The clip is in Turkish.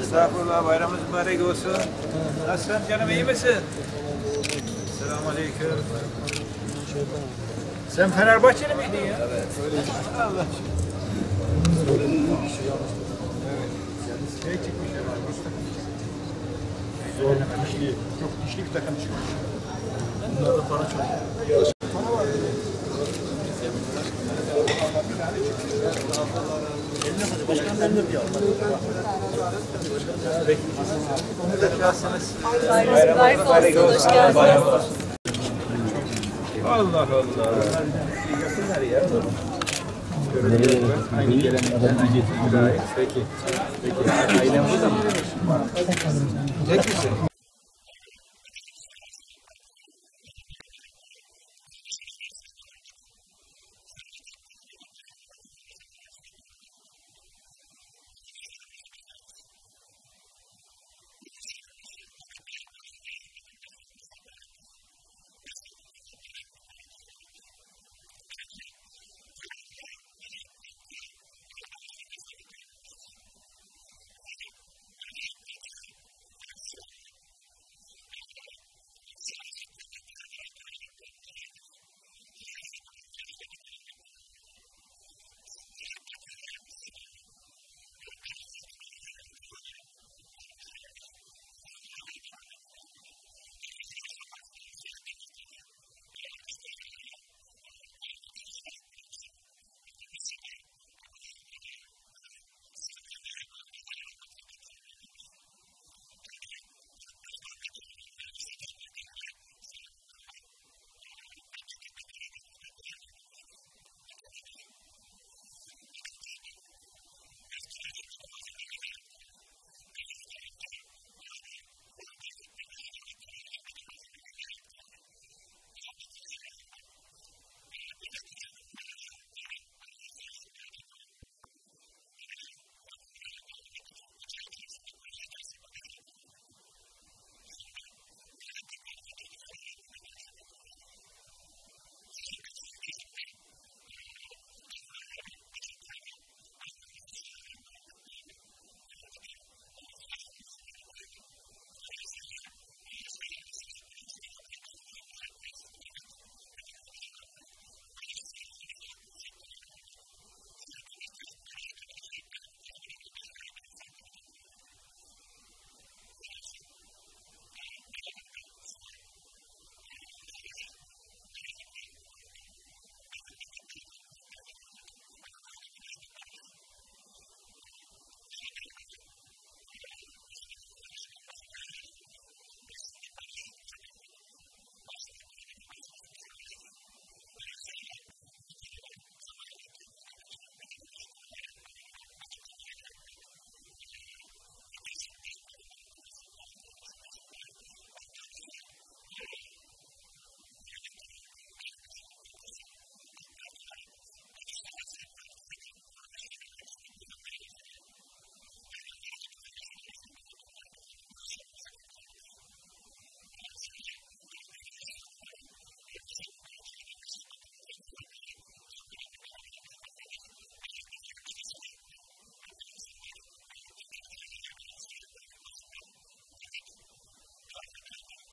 Estağfurullah bayramınız mübarek olsun. Nasılsın canım iyi misin? Selamun aleyküm. Sen Fenerbahçeli miydin ya? Evet. Allah Şey çıkmış herhalde. Zor, dişli, çok dişli bir takım çıkmış. Bunlarda para çok. Bayramınız mübarek olsun. Hoş geldiniz. Allah Allah. Yakınlar ya. Göreceğiz bak. Aynı gelenekten. Peki. Peki. Ailen burada mı? Tek misin?